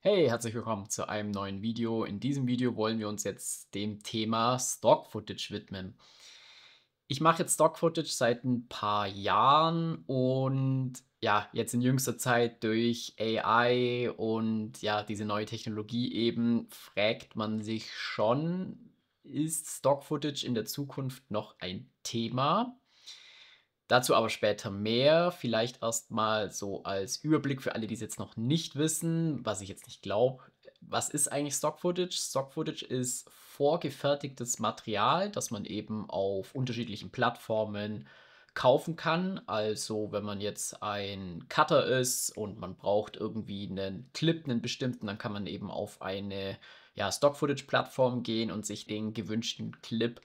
Hey, herzlich willkommen zu einem neuen Video. In diesem Video wollen wir uns jetzt dem Thema Stock Footage widmen. Ich mache jetzt Stock Footage seit ein paar Jahren und ja, jetzt in jüngster Zeit durch AI und ja, diese neue Technologie eben, fragt man sich schon, ist Stock Footage in der Zukunft noch ein Thema? Dazu aber später mehr. Vielleicht erstmal so als Überblick für alle, die es jetzt noch nicht wissen, was ich jetzt nicht glaube. Was ist eigentlich Stock Footage? Stock Footage ist vorgefertigtes Material, das man eben auf unterschiedlichen Plattformen kaufen kann. Also wenn man jetzt ein Cutter ist und man braucht irgendwie einen Clip, einen bestimmten, dann kann man eben auf eine ja, Stock-Footage-Plattform gehen und sich den gewünschten Clip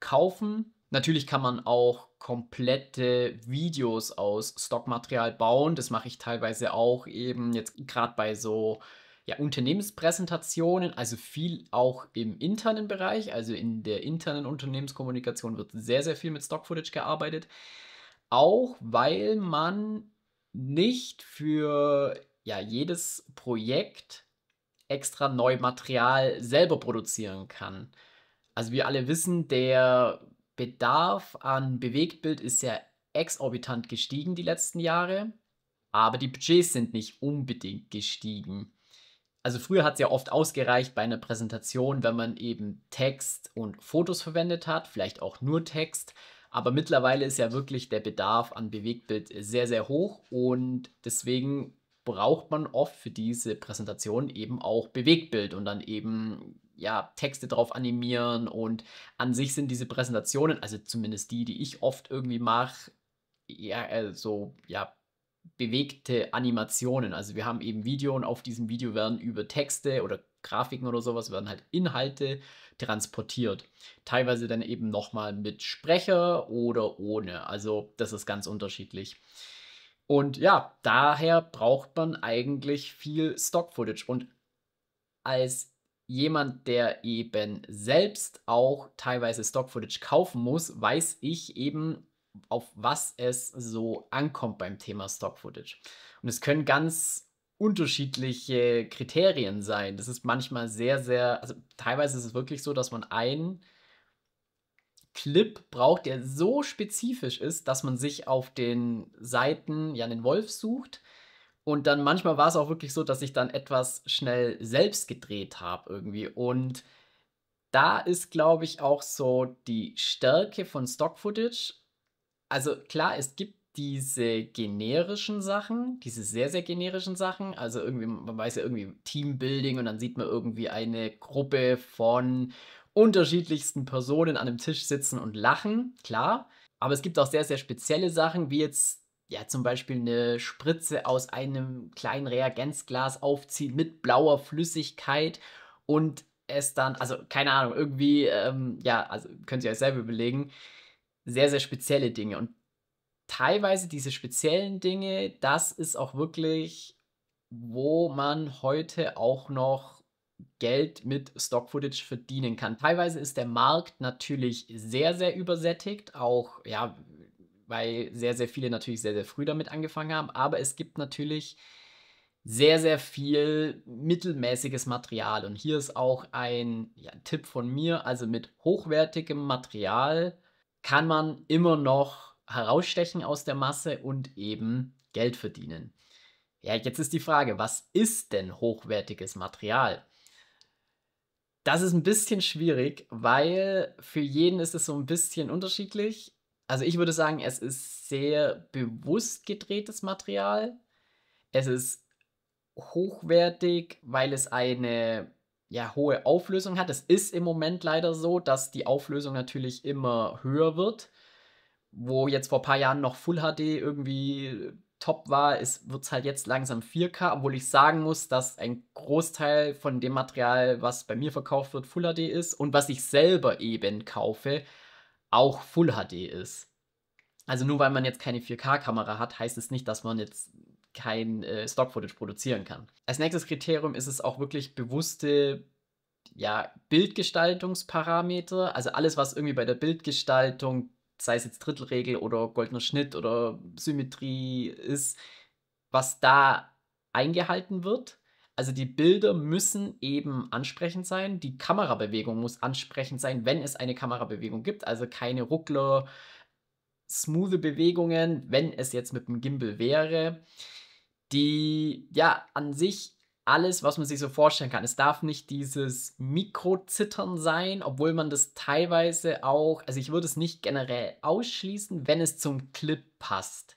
kaufen. Natürlich kann man auch komplette Videos aus Stockmaterial bauen. Das mache ich teilweise auch eben jetzt gerade bei so ja, Unternehmenspräsentationen, also viel auch im internen Bereich, also in der internen Unternehmenskommunikation wird sehr, sehr viel mit Stock-Footage gearbeitet. Auch weil man nicht für ja, jedes Projekt extra Neumaterial selber produzieren kann. Also wir alle wissen, der Bedarf an Bewegtbild ist ja exorbitant gestiegen die letzten Jahre, aber die Budgets sind nicht unbedingt gestiegen. Also früher hat es ja oft ausgereicht bei einer Präsentation, wenn man eben Text und Fotos verwendet hat, vielleicht auch nur Text. Aber mittlerweile ist ja wirklich der Bedarf an Bewegtbild sehr, sehr hoch und deswegen braucht man oft für diese Präsentation eben auch Bewegtbild und dann eben ja, Texte drauf animieren und an sich sind diese Präsentationen, also zumindest die, die ich oft irgendwie mache, ja, also, ja, bewegte Animationen. Also wir haben eben Video und auf diesem Video werden über Texte oder Grafiken oder sowas werden halt Inhalte transportiert. Teilweise dann eben nochmal mit Sprecher oder ohne. Also das ist ganz unterschiedlich. Und ja, daher braucht man eigentlich viel Stock-Footage. Und als jemand, der eben selbst auch teilweise Stock-Footage kaufen muss, weiß ich eben, auf was es so ankommt beim Thema Stock-Footage. Und es können ganz unterschiedliche Kriterien sein. Das ist manchmal sehr, sehr, also teilweise ist es wirklich so, dass man einen Clip braucht, der so spezifisch ist, dass man sich auf den Seiten ja einen Wolf sucht und dann manchmal war es auch wirklich so, dass ich dann etwas schnell selbst gedreht habe irgendwie. Und da ist, glaube ich, auch so die Stärke von Stock-Footage. Also klar, es gibt diese generischen Sachen, diese sehr, sehr generischen Sachen. Also irgendwie, man weiß ja irgendwie Teambuilding und dann sieht man irgendwie eine Gruppe von unterschiedlichsten Personen an einem Tisch sitzen und lachen, klar. Aber es gibt auch sehr, sehr spezielle Sachen, wie jetzt ja, zum Beispiel eine Spritze aus einem kleinen Reagenzglas aufziehen mit blauer Flüssigkeit und es dann, also keine Ahnung, irgendwie, ähm, ja, also könnt ihr euch selber überlegen, sehr, sehr spezielle Dinge. Und teilweise diese speziellen Dinge, das ist auch wirklich, wo man heute auch noch Geld mit Stock-Footage verdienen kann. Teilweise ist der Markt natürlich sehr, sehr übersättigt. Auch, ja, weil sehr, sehr viele natürlich sehr, sehr früh damit angefangen haben. Aber es gibt natürlich sehr, sehr viel mittelmäßiges Material. Und hier ist auch ein ja, Tipp von mir. Also mit hochwertigem Material kann man immer noch herausstechen aus der Masse und eben Geld verdienen. Ja, jetzt ist die Frage, was ist denn hochwertiges Material? Das ist ein bisschen schwierig, weil für jeden ist es so ein bisschen unterschiedlich. Also ich würde sagen, es ist sehr bewusst gedrehtes Material. Es ist hochwertig, weil es eine ja, hohe Auflösung hat. Es ist im Moment leider so, dass die Auflösung natürlich immer höher wird. Wo jetzt vor ein paar Jahren noch Full HD irgendwie top war, wird es halt jetzt langsam 4K, obwohl ich sagen muss, dass ein Großteil von dem Material, was bei mir verkauft wird, Full HD ist und was ich selber eben kaufe, auch Full HD ist. Also nur weil man jetzt keine 4K-Kamera hat, heißt es nicht, dass man jetzt kein äh, Stock-Footage produzieren kann. Als nächstes Kriterium ist es auch wirklich bewusste ja, Bildgestaltungsparameter. Also alles, was irgendwie bei der Bildgestaltung, sei es jetzt Drittelregel oder goldener Schnitt oder Symmetrie ist, was da eingehalten wird. Also die Bilder müssen eben ansprechend sein. Die Kamerabewegung muss ansprechend sein, wenn es eine Kamerabewegung gibt. Also keine Ruckler, smooth Bewegungen, wenn es jetzt mit dem Gimbal wäre. Die, ja, an sich alles, was man sich so vorstellen kann. Es darf nicht dieses Mikrozittern sein, obwohl man das teilweise auch, also ich würde es nicht generell ausschließen, wenn es zum Clip passt.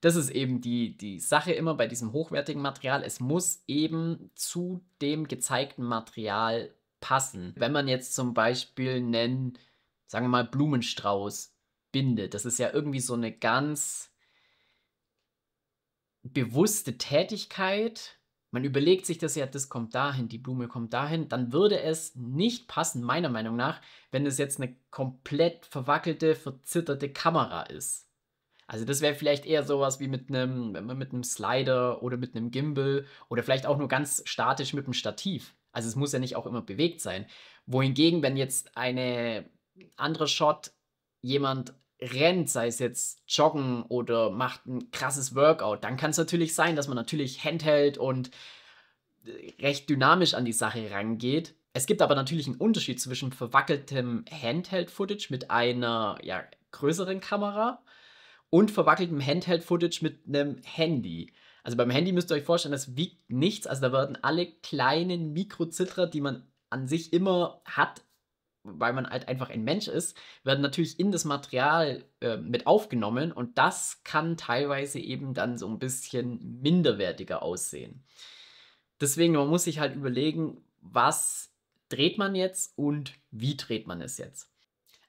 Das ist eben die, die Sache immer bei diesem hochwertigen Material. Es muss eben zu dem gezeigten Material passen. Wenn man jetzt zum Beispiel einen, sagen wir mal, Blumenstrauß bindet, das ist ja irgendwie so eine ganz bewusste Tätigkeit man überlegt sich das ja, das kommt dahin, die Blume kommt dahin, dann würde es nicht passen, meiner Meinung nach, wenn es jetzt eine komplett verwackelte, verzitterte Kamera ist. Also das wäre vielleicht eher sowas wie mit einem, mit einem Slider oder mit einem Gimbal oder vielleicht auch nur ganz statisch mit einem Stativ. Also es muss ja nicht auch immer bewegt sein. Wohingegen, wenn jetzt eine andere Shot jemand rennt, sei es jetzt joggen oder macht ein krasses Workout, dann kann es natürlich sein, dass man natürlich Handheld und äh, recht dynamisch an die Sache rangeht. Es gibt aber natürlich einen Unterschied zwischen verwackeltem Handheld-Footage mit einer ja, größeren Kamera und verwackeltem Handheld-Footage mit einem Handy. Also beim Handy müsst ihr euch vorstellen, das wiegt nichts. Also da werden alle kleinen Mikrozitterer, die man an sich immer hat, weil man halt einfach ein Mensch ist, werden natürlich in das Material äh, mit aufgenommen und das kann teilweise eben dann so ein bisschen minderwertiger aussehen. Deswegen, man muss sich halt überlegen, was dreht man jetzt und wie dreht man es jetzt.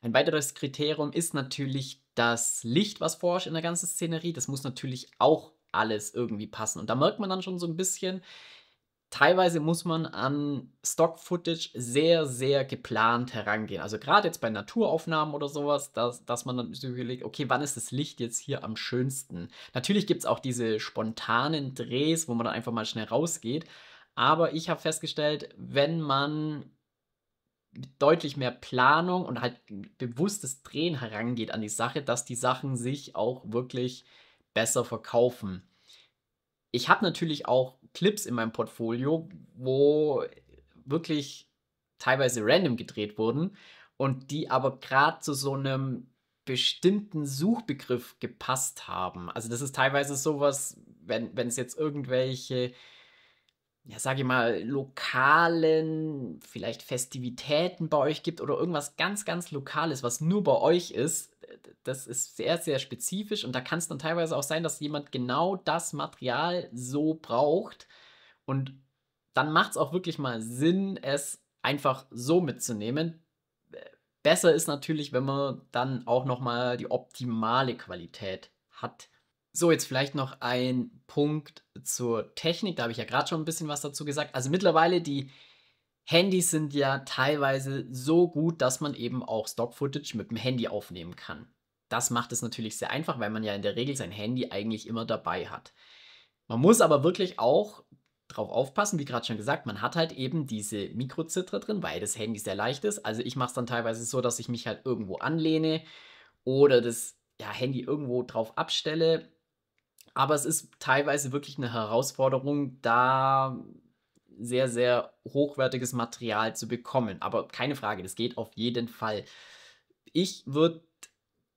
Ein weiteres Kriterium ist natürlich das Licht, was vorherrscht in der ganzen Szenerie. Das muss natürlich auch alles irgendwie passen. Und da merkt man dann schon so ein bisschen, teilweise muss man an Stock-Footage sehr, sehr geplant herangehen. Also gerade jetzt bei Naturaufnahmen oder sowas, dass, dass man dann so überlegt, okay, wann ist das Licht jetzt hier am schönsten? Natürlich gibt es auch diese spontanen Drehs, wo man dann einfach mal schnell rausgeht. Aber ich habe festgestellt, wenn man deutlich mehr Planung und halt bewusstes Drehen herangeht an die Sache, dass die Sachen sich auch wirklich besser verkaufen. Ich habe natürlich auch Clips in meinem Portfolio, wo wirklich teilweise random gedreht wurden und die aber gerade zu so einem bestimmten Suchbegriff gepasst haben. Also das ist teilweise sowas, wenn es jetzt irgendwelche, ja sage ich mal, lokalen, vielleicht Festivitäten bei euch gibt oder irgendwas ganz, ganz Lokales, was nur bei euch ist, das ist sehr, sehr spezifisch und da kann es dann teilweise auch sein, dass jemand genau das Material so braucht und dann macht es auch wirklich mal Sinn, es einfach so mitzunehmen. Besser ist natürlich, wenn man dann auch nochmal die optimale Qualität hat. So, jetzt vielleicht noch ein Punkt zur Technik. Da habe ich ja gerade schon ein bisschen was dazu gesagt. Also mittlerweile die Handys sind ja teilweise so gut, dass man eben auch Stock-Footage mit dem Handy aufnehmen kann. Das macht es natürlich sehr einfach, weil man ja in der Regel sein Handy eigentlich immer dabei hat. Man muss aber wirklich auch drauf aufpassen, wie gerade schon gesagt, man hat halt eben diese Mikrozitrer drin, weil das Handy sehr leicht ist. Also ich mache es dann teilweise so, dass ich mich halt irgendwo anlehne oder das ja, Handy irgendwo drauf abstelle. Aber es ist teilweise wirklich eine Herausforderung, da sehr, sehr hochwertiges Material zu bekommen. Aber keine Frage, das geht auf jeden Fall. Ich würde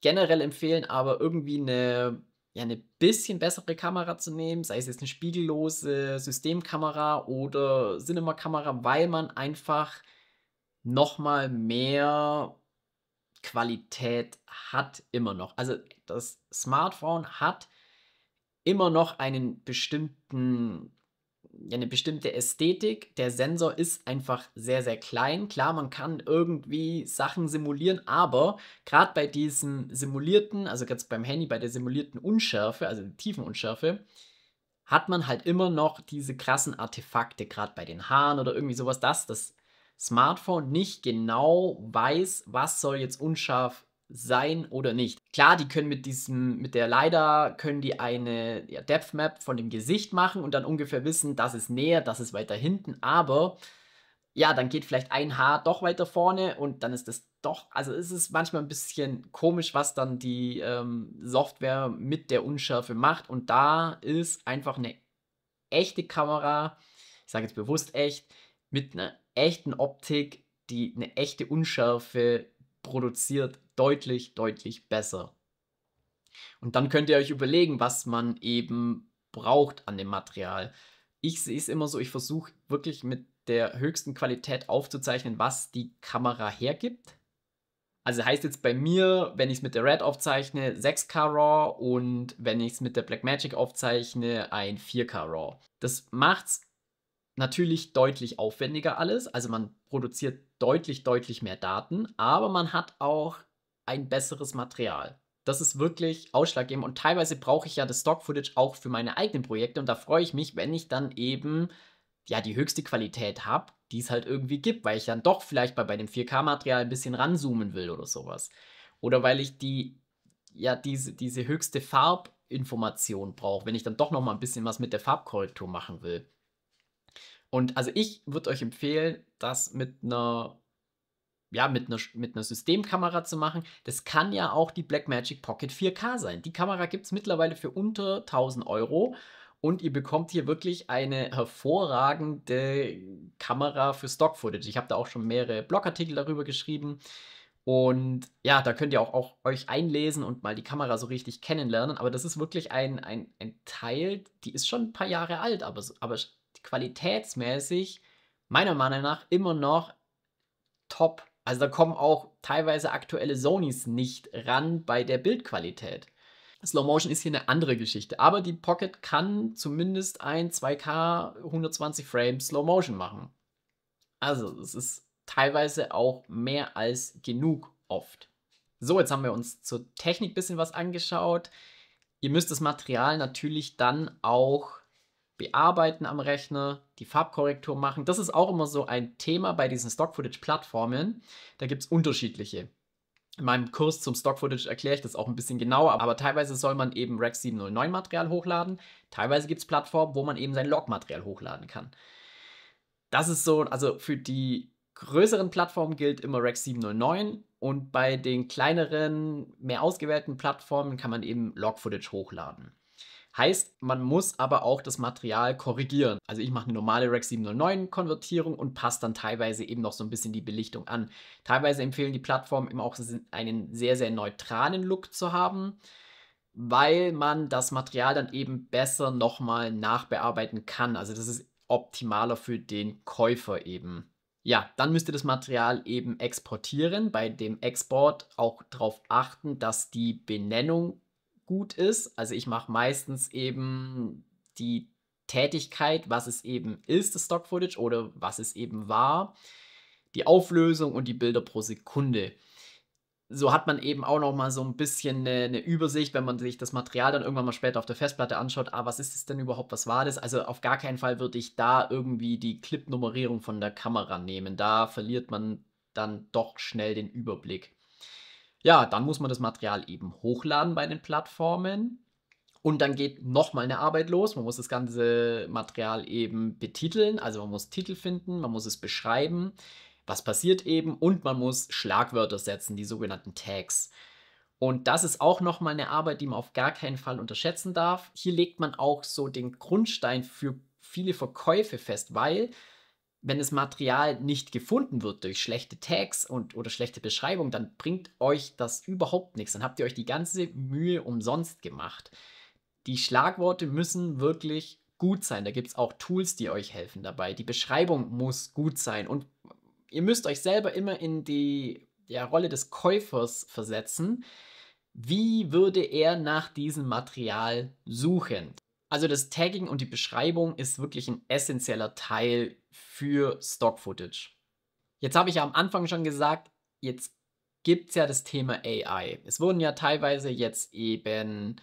generell empfehlen, aber irgendwie eine, ja, eine bisschen bessere Kamera zu nehmen, sei es jetzt eine spiegellose Systemkamera oder Cinema-Kamera, weil man einfach nochmal mehr Qualität hat immer noch. Also das Smartphone hat immer noch einen bestimmten eine bestimmte Ästhetik. Der Sensor ist einfach sehr, sehr klein. Klar, man kann irgendwie Sachen simulieren, aber gerade bei diesem simulierten, also jetzt beim Handy, bei der simulierten Unschärfe, also Tiefenunschärfe, hat man halt immer noch diese krassen Artefakte, gerade bei den Haaren oder irgendwie sowas, dass das Smartphone nicht genau weiß, was soll jetzt unscharf sein oder nicht. Klar, die können mit diesem, mit der LiDAR, können die eine ja, Depth Map von dem Gesicht machen und dann ungefähr wissen, das ist näher, das ist weiter hinten, aber ja, dann geht vielleicht ein Haar doch weiter vorne und dann ist das doch, also ist es manchmal ein bisschen komisch, was dann die ähm, Software mit der Unschärfe macht. Und da ist einfach eine echte Kamera ich sage jetzt bewusst echt, mit einer echten Optik, die eine echte Unschärfe produziert, deutlich, deutlich besser. Und dann könnt ihr euch überlegen, was man eben braucht an dem Material. Ich sehe es immer so, ich versuche wirklich mit der höchsten Qualität aufzuzeichnen, was die Kamera hergibt. Also heißt jetzt bei mir, wenn ich es mit der Red aufzeichne, 6K RAW und wenn ich es mit der Blackmagic aufzeichne, ein 4K RAW. Das macht es natürlich deutlich aufwendiger alles. Also man produziert deutlich, deutlich mehr Daten, aber man hat auch ein besseres Material. Das ist wirklich ausschlaggebend und teilweise brauche ich ja das Stock-Footage auch für meine eigenen Projekte und da freue ich mich, wenn ich dann eben ja die höchste Qualität habe, die es halt irgendwie gibt, weil ich dann doch vielleicht bei, bei dem 4K-Material ein bisschen ranzoomen will oder sowas. Oder weil ich die, ja, diese, diese höchste Farbinformation brauche, wenn ich dann doch noch mal ein bisschen was mit der Farbkorrektur machen will. Und also ich würde euch empfehlen, das mit einer ja, mit einer, mit einer Systemkamera zu machen. Das kann ja auch die Blackmagic Pocket 4K sein. Die Kamera gibt es mittlerweile für unter 1000 Euro und ihr bekommt hier wirklich eine hervorragende Kamera für Stock-Footage. Ich habe da auch schon mehrere Blogartikel darüber geschrieben. Und ja, da könnt ihr auch, auch, euch einlesen und mal die Kamera so richtig kennenlernen. Aber das ist wirklich ein, ein, ein Teil, die ist schon ein paar Jahre alt, aber, aber qualitätsmäßig meiner Meinung nach immer noch top. Also da kommen auch teilweise aktuelle Sonys nicht ran bei der Bildqualität. Slow Motion ist hier eine andere Geschichte, aber die Pocket kann zumindest ein 2K 120 Frames Slow Motion machen. Also es ist teilweise auch mehr als genug oft. So, jetzt haben wir uns zur Technik ein bisschen was angeschaut. Ihr müsst das Material natürlich dann auch bearbeiten am Rechner, die Farbkorrektur machen. Das ist auch immer so ein Thema bei diesen Stock-Footage-Plattformen. Da gibt es unterschiedliche. In meinem Kurs zum Stock-Footage erkläre ich das auch ein bisschen genauer, aber teilweise soll man eben Rec 709 Material hochladen. Teilweise gibt es Plattformen, wo man eben sein Log-Material hochladen kann. Das ist so, also für die größeren Plattformen gilt immer Rec 709 und bei den kleineren, mehr ausgewählten Plattformen kann man eben Log-Footage hochladen. Heißt, man muss aber auch das Material korrigieren. Also ich mache eine normale Rec 709 Konvertierung und passe dann teilweise eben noch so ein bisschen die Belichtung an. Teilweise empfehlen die Plattformen eben auch einen sehr, sehr neutralen Look zu haben, weil man das Material dann eben besser nochmal nachbearbeiten kann. Also das ist optimaler für den Käufer eben. Ja, dann müsst ihr das Material eben exportieren. Bei dem Export auch darauf achten, dass die Benennung gut ist. Also ich mache meistens eben die Tätigkeit, was es eben ist, das Stock Footage oder was es eben war, die Auflösung und die Bilder pro Sekunde. So hat man eben auch noch mal so ein bisschen eine, eine, Übersicht, wenn man sich das Material dann irgendwann mal später auf der Festplatte anschaut. Ah, was ist es denn überhaupt? Was war das? Also auf gar keinen Fall würde ich da irgendwie die Clip-Nummerierung von der Kamera nehmen. Da verliert man dann doch schnell den Überblick. Ja, dann muss man das Material eben hochladen bei den Plattformen. Und dann geht nochmal eine Arbeit los. Man muss das ganze Material eben betiteln. Also man muss Titel finden, man muss es beschreiben, was passiert eben. Und man muss Schlagwörter setzen, die sogenannten Tags. Und das ist auch nochmal eine Arbeit, die man auf gar keinen Fall unterschätzen darf. Hier legt man auch so den Grundstein für viele Verkäufe fest, weil wenn das Material nicht gefunden wird durch schlechte Tags und oder schlechte Beschreibung, dann bringt euch das überhaupt nichts. Dann habt ihr euch die ganze Mühe umsonst gemacht. Die Schlagworte müssen wirklich gut sein. Da gibt es auch Tools, die euch helfen dabei. Die Beschreibung muss gut sein und ihr müsst euch selber immer in die ja, Rolle des Käufers versetzen. Wie würde er nach diesem Material suchen? Also das Tagging und die Beschreibung ist wirklich ein essentieller Teil für Stock Footage. Jetzt habe ich ja am Anfang schon gesagt, jetzt gibt es ja das Thema AI. Es wurden ja teilweise jetzt eben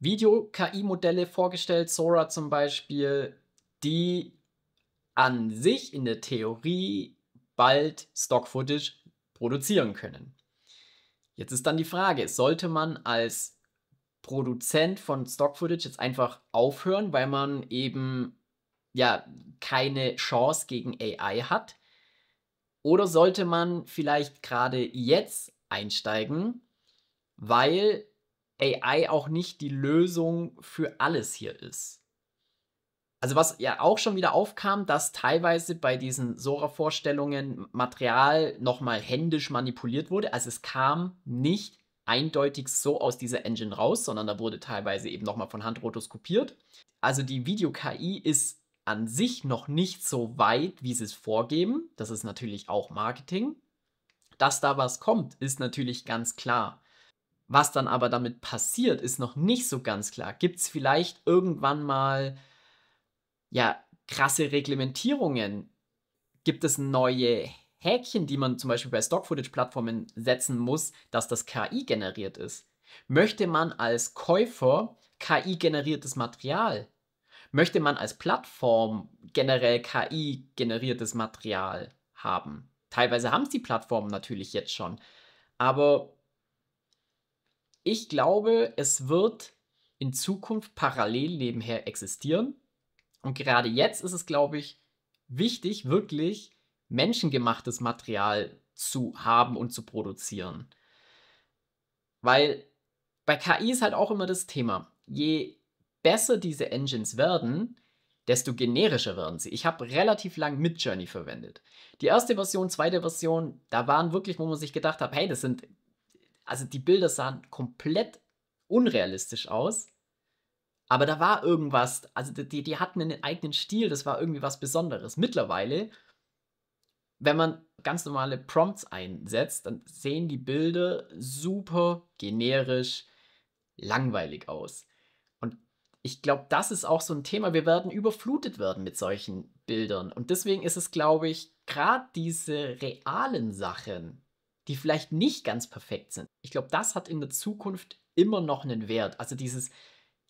Video-KI-Modelle vorgestellt, Sora zum Beispiel, die an sich in der Theorie bald Stock-Footage produzieren können. Jetzt ist dann die Frage, sollte man als Produzent von Stock-Footage jetzt einfach aufhören, weil man eben ja keine Chance gegen AI hat? Oder sollte man vielleicht gerade jetzt einsteigen, weil AI auch nicht die Lösung für alles hier ist? Also was ja auch schon wieder aufkam, dass teilweise bei diesen Sora-Vorstellungen Material nochmal händisch manipuliert wurde. Also es kam nicht eindeutig so aus dieser Engine raus, sondern da wurde teilweise eben nochmal von Hand rotoskopiert. Also die Video-KI ist an sich noch nicht so weit, wie sie es vorgeben. Das ist natürlich auch Marketing. Dass da was kommt, ist natürlich ganz klar. Was dann aber damit passiert, ist noch nicht so ganz klar. Gibt es vielleicht irgendwann mal ja krasse Reglementierungen? Gibt es neue Häkchen, die man zum Beispiel bei Stock-Footage-Plattformen setzen muss, dass das KI generiert ist? Möchte man als Käufer KI-generiertes Material? Möchte man als Plattform generell KI-generiertes Material haben? Teilweise haben es die Plattformen natürlich jetzt schon. Aber ich glaube, es wird in Zukunft parallel nebenher existieren. Und gerade jetzt ist es, glaube ich, wichtig, wirklich menschengemachtes Material zu haben und zu produzieren. Weil bei KI ist halt auch immer das Thema, je besser diese Engines werden, desto generischer werden sie. Ich habe relativ lang Midjourney verwendet. Die erste Version, zweite Version, da waren wirklich, wo man sich gedacht hat, hey, das sind also die Bilder sahen komplett unrealistisch aus. Aber da war irgendwas, also die, die hatten einen eigenen Stil, das war irgendwie was Besonderes. Mittlerweile, wenn man ganz normale Prompts einsetzt, dann sehen die Bilder super generisch langweilig aus. Und ich glaube, das ist auch so ein Thema. Wir werden überflutet werden mit solchen Bildern. Und deswegen ist es, glaube ich, gerade diese realen Sachen, die vielleicht nicht ganz perfekt sind. Ich glaube, das hat in der Zukunft immer noch einen Wert. Also dieses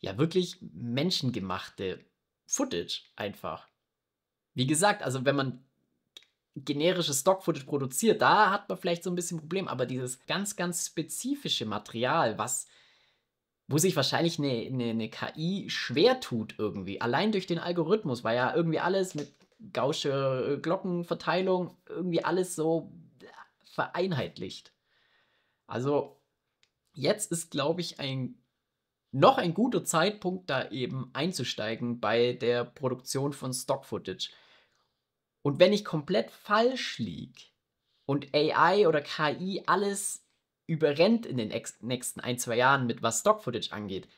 ja wirklich menschengemachte Footage einfach. Wie gesagt, also wenn man generisches Stock-Footage produziert, da hat man vielleicht so ein bisschen Problem, aber dieses ganz, ganz spezifische Material, was wo sich wahrscheinlich eine, eine, eine KI schwer tut irgendwie, allein durch den Algorithmus, weil ja irgendwie alles mit Gaußsche Glockenverteilung irgendwie alles so vereinheitlicht. Also jetzt ist, glaube ich, ein noch ein guter Zeitpunkt, da eben einzusteigen bei der Produktion von Stock-Footage. Und wenn ich komplett falsch liege und AI oder KI alles überrennt in den nächsten ein, zwei Jahren mit was Stock-Footage angeht,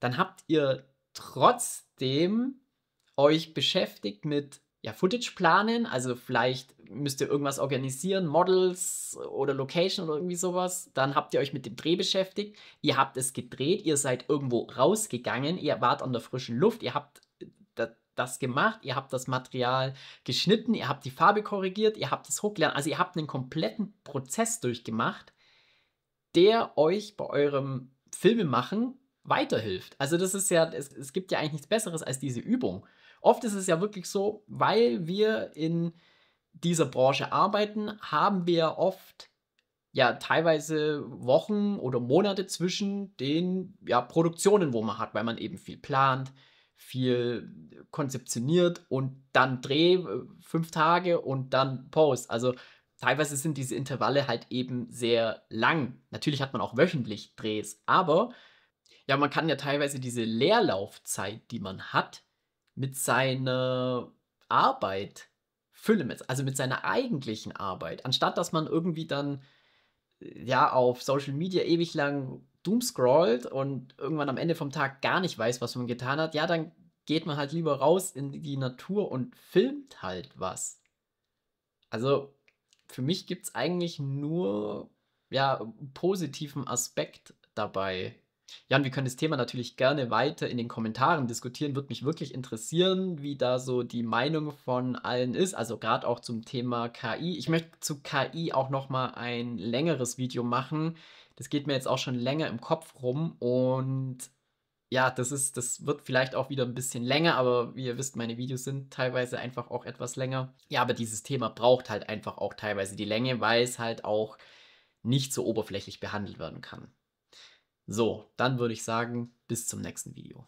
dann habt ihr trotzdem euch beschäftigt mit ja, Footage planen. Also vielleicht müsst ihr irgendwas organisieren, Models oder Location oder irgendwie sowas. Dann habt ihr euch mit dem Dreh beschäftigt. Ihr habt es gedreht, ihr seid irgendwo rausgegangen, ihr wart an der frischen Luft, ihr habt das gemacht, ihr habt das Material geschnitten, ihr habt die Farbe korrigiert, ihr habt es hochgeladen. Also ihr habt einen kompletten Prozess durchgemacht, der euch bei eurem Filmemachen weiterhilft. Also das ist ja, es, es gibt ja eigentlich nichts Besseres als diese Übung. Oft ist es ja wirklich so, weil wir in dieser Branche arbeiten, haben wir oft ja teilweise Wochen oder Monate zwischen den ja, Produktionen, wo man hat, weil man eben viel plant, viel konzeptioniert und dann Dreh äh, fünf Tage und dann Post. Also teilweise sind diese Intervalle halt eben sehr lang. Natürlich hat man auch wöchentlich Drehs, aber ja, man kann ja teilweise diese Leerlaufzeit, die man hat, mit seiner Arbeit füllen, also mit seiner eigentlichen Arbeit, anstatt dass man irgendwie dann äh, ja auf Social Media ewig lang doomscrollt und irgendwann am Ende vom Tag gar nicht weiß, was man getan hat, ja, dann geht man halt lieber raus in die Natur und filmt halt was. Also für mich gibt es eigentlich nur ja, positiven Aspekt dabei. Jan, wir können das Thema natürlich gerne weiter in den Kommentaren diskutieren. Würde mich wirklich interessieren, wie da so die Meinung von allen ist. Also gerade auch zum Thema KI. Ich möchte zu KI auch noch mal ein längeres Video machen. Das geht mir jetzt auch schon länger im Kopf rum und ja, das ist, das wird vielleicht auch wieder ein bisschen länger, aber wie ihr wisst, meine Videos sind teilweise einfach auch etwas länger. Ja, aber dieses Thema braucht halt einfach auch teilweise die Länge, weil es halt auch nicht so oberflächlich behandelt werden kann. So, dann würde ich sagen, bis zum nächsten Video.